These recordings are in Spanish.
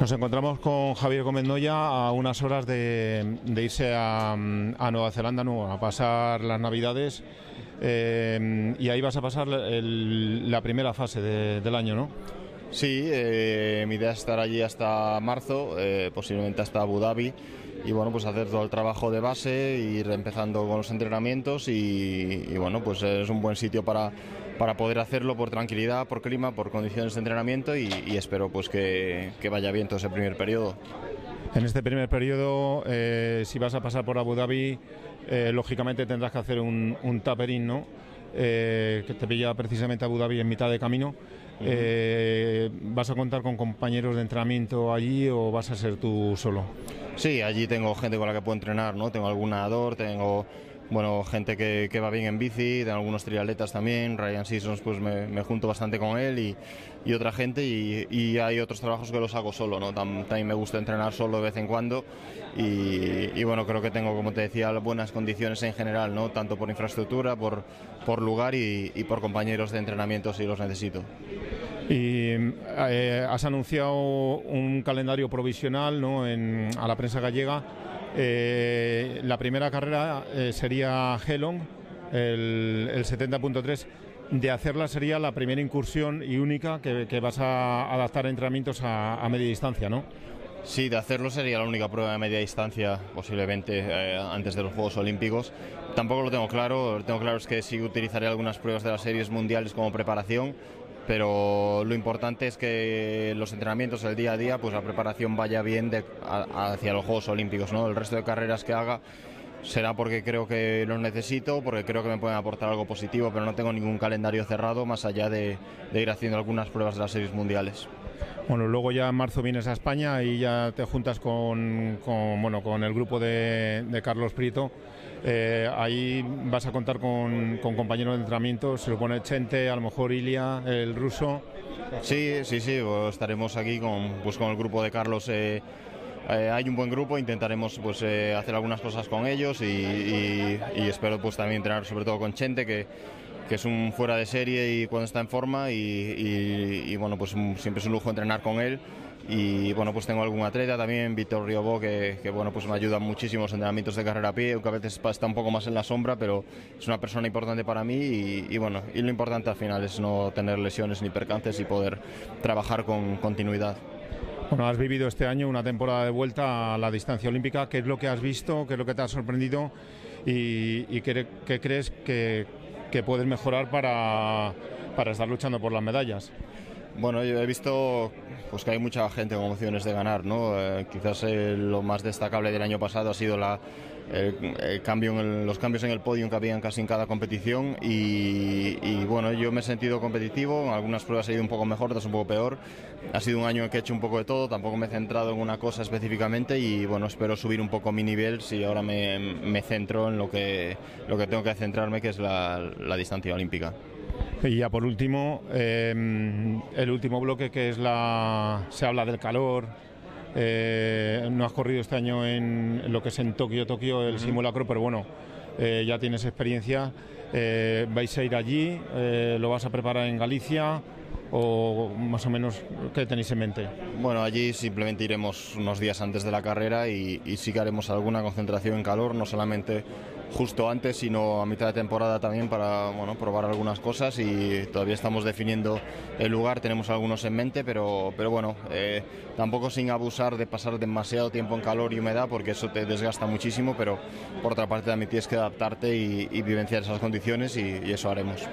Nos encontramos con Javier Gómez Noya a unas horas de, irse a, Nueva Zelanda a pasar las Navidades eh, y ahí vas a pasar la primera fase del año, ¿no? Sí, eh, mi idea es estar allí hasta marzo, eh, posiblemente hasta Abu Dhabi y bueno, pues hacer todo el trabajo de base, ir empezando con los entrenamientos y, bueno, pues es un buen sitio para, para poder hacerlo por tranquilidad, por clima, por condiciones de entrenamiento y, espero pues que, vaya bien todo ese primer periodo. En este primer periodo, eh, si vas a pasar por Abu Dhabi, lógicamente tendrás que hacer un, un tapering, ¿no? Que te pilla precisamente Abu Dhabi en mitad de camino. ¿Vas a contar con compañeros de entrenamiento allí o vas a ser tú solo? Sí, allí tengo gente con la que puedo entrenar, ¿no? Tengo algún nadador, tengo bueno, gente que, que, va bien en bici, tengo algunos triatletas también, Ryan Seasons pues me, junto bastante con él y, y otra gente y, y, hay otros trabajos que los hago solo, ¿no? también me gusta entrenar solo de vez en cuando y, y, bueno, creo que tengo, como te decía, buenas condiciones en general, ¿no? Tanto por infraestructura, por, por lugar y, y por compañeros de entrenamiento si los necesito. Y eh, has anunciado un calendario provisional ¿no? a la prensa gallega. Eh, la primera carrera eh, sería Helong, el, 70.3. De hacerla sería la primera incursión y única que, vas a adaptar entrenamientos a, media distancia, ¿no? Sí, de hacerlo sería la única prueba de media distancia, posiblemente antes de los Juegos Olímpicos. Tampoco lo tengo claro, lo tengo claro es que sí utilizaré algunas pruebas de las series mundiales como preparación, pero lo importante es que los entrenamientos, el día a día, pues la preparación vaya bien hacia los Juegos Olímpicos. ¿no? El resto de carreras que haga será porque creo que los necesito, porque creo que me pueden aportar algo positivo, pero no tengo ningún calendario cerrado más allá de, ir haciendo algunas pruebas de las series mundiales. Bueno, luego ya en marzo vienes a España y ya te juntas con, bueno, con el grupo de, de Carlos Prieto. Eh, ahí vas a contar con, compañeros de entrenamiento, se supone Chente, a lo mejor Ilia, el ruso. Sí, sí, sí, pues estaremos aquí con, pues con el grupo de Carlos. Eh, eh, hay un buen grupo, intentaremos pues, hacer algunas cosas con ellos y, espero pues también entrenar sobre todo con Chente, que, que es un fuera de serie y cuando está en forma y, bueno, pues siempre es un lujo entrenar con él y bueno, pues tengo algún atleta también, Víctor Riobó, que, que, bueno, pues me ayuda muchísimo en los entrenamientos de carrera a pie, aunque a veces está un poco más en la sombra, pero es una persona importante para mí y, bueno, y lo importante al final es no tener lesiones ni percances y poder trabajar con continuidad. Bueno, has vivido este año una temporada de vuelta a la distancia olímpica. ¿Qué es lo que has visto? ¿Qué es lo que te ha sorprendido? ¿Y, qué, crees que, que puedes mejorar para, para estar luchando por las medallas? Bueno, yo he visto pues que hay mucha gente con opciones de ganar, ¿no? Eh, quizás eh, lo más destacable del año pasado ha sido la, el, cambio en los cambios en el podio que habían casi en cada competición y, bueno, yo me he sentido competitivo, en algunas pruebas he ido un poco mejor, otras un poco peor. Ha sido un año en que he hecho un poco de todo, tampoco me he centrado en una cosa específicamente y bueno, espero subir un poco mi nivel si ahora me, me centro en lo que, lo que tengo que centrarme, que es la, la distancia olímpica. Y ya por último, em, el último bloque que es la. se habla del calor. Eh, no has corrido este año en, lo que es en Tokio, Tokio, el simulacro, pero bueno, eh, ya tienes experiencia. Eh, ¿Vais a ir allí? ¿Lo vas a preparar en Galicia? ¿O más o menos qué tenéis en mente? Bueno, allí simplemente iremos unos días antes de la carrera y, y sí que haremos alguna concentración en calor, no solamente justo antes, sino a mitad de temporada también para bueno, probar algunas cosas y todavía estamos definiendo el lugar, tenemos algunos en mente, pero, pero bueno, eh, tampoco sin abusar de pasar demasiado tiempo en calor y humedad porque eso te desgasta muchísimo, pero por otra parte también tienes que adaptarte y, vivenciar esas condiciones y, eso haremos.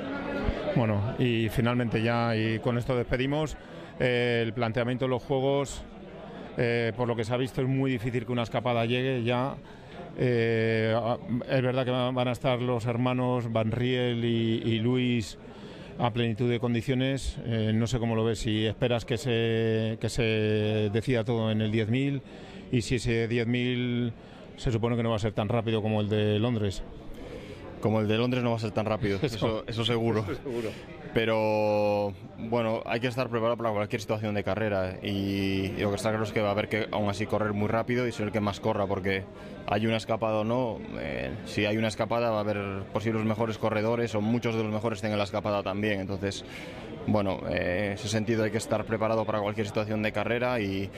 Bueno, y finalmente ya, y con esto despedimos, eh, el planteamiento de los juegos, eh, por lo que se ha visto, es muy difícil que una escapada llegue ya. Eh, es verdad que van a estar los hermanos Van Riel y, Luis a plenitud de condiciones. No sé cómo lo ves, si esperas que se, que se decida todo en el 10.000 y si ese 10.000 se supone que no va a ser tan rápido como el de Londres. Como el de Londres no va a ser tan rápido, eso, eso seguro. Pero bueno, hay que estar preparado para cualquier situación de carrera. Y, lo que está claro es que va a haber que aún así correr muy rápido y ser el que más corra porque hay una escapada o no, eh, si hay una escapada va a haber posibles mejores corredores o muchos de los mejores tengan la escapada también, entonces bueno, eh, en ese sentido hay que estar preparado para cualquier situación de carrera y,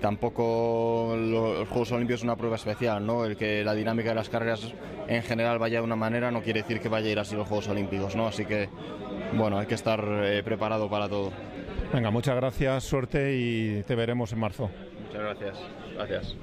tampoco los Juegos Olímpicos es una prueba especial, ¿no? El que la dinámica de las carreras en general vaya de una manera no quiere decir que vaya a ir así los Juegos Olímpicos, ¿no? Así que, bueno, hay que estar eh, preparado para todo. Venga, muchas gracias, suerte y te veremos en marzo. Muchas gracias. Gracias.